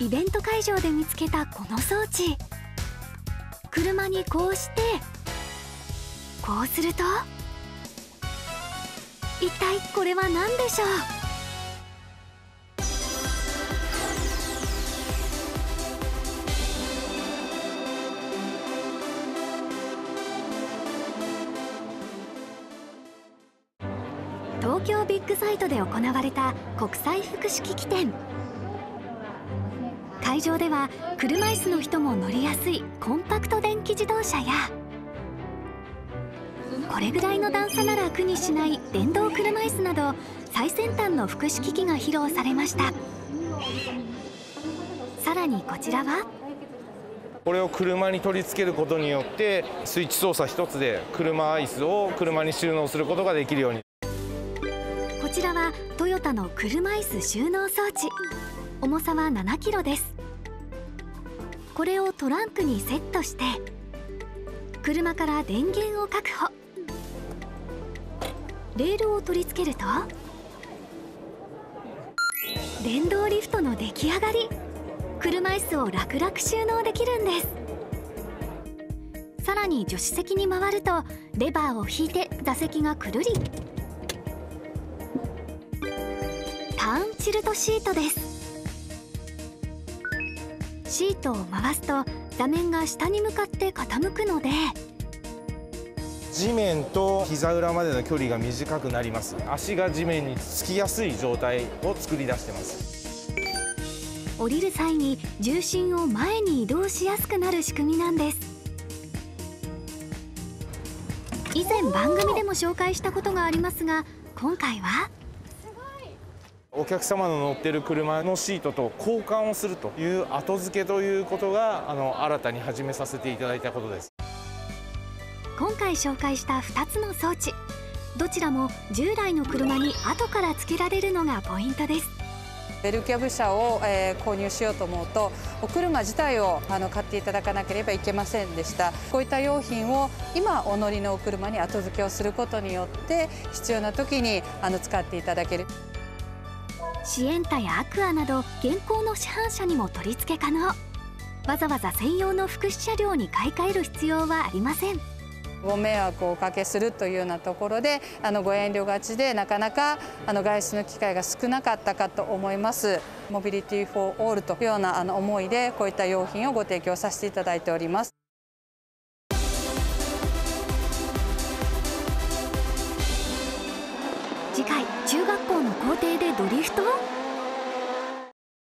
イベント会場で見つけたこの装置。車にこうしてこうすると一体これは何でしょう？東京ビッグサイトで行われた国際福祉機器展。会場では車椅子の人も乗りやすいコンパクト電気自動車やこれぐらいの段差なら苦にしない電動車椅子など最先端の福祉機器が披露されました。さらにこちらはこれを車に取り付けることによってスイッチ操作一つで車椅子を車に収納することができるように。こちらはトヨタの車椅子収納装置。重さは7キロですこれをトランクにセットして車から電源を確保。レールを取り付けると電動リフトの出来上がり。車椅子を楽々収納できるんです。さらに助手席に回るとレバーを引いて座席がくるり。ターンチルトシートです。シートを回すと座面が下に向かって傾くので。地面と膝裏までの距離が短くなります。足が地面につきやすい状態を作り出してます。降りる際に重心を前に移動しやすくなる仕組みなんです。以前番組でも紹介したことがありますが今回はお客様の乗ってる車のシートと交換をするという後付けということがあの新たに始めさせていただいたことです。今回紹介した2つの装置。どちらも従来の車に後から付けられるのがポイントです。ベルキャブ車を、えー、購入しようと思うとお車自体をあの買っていただかなければいけませんでした。こういった用品を今お乗りのお車に後付けをすることによって必要な時にあの使っていただけるシエンタやアクアなど現行の市販車にも取り付け可能。わざわざ専用の福祉車両に買い替える必要はありません。ご迷惑をおかけするというようなところであのご遠慮がちでなかなかあの外出の機会が少なかったかと思います。モビリティフォーオールというようなあの思いでこういった用品をご提供させていただいております。中学校の校庭でドリフト？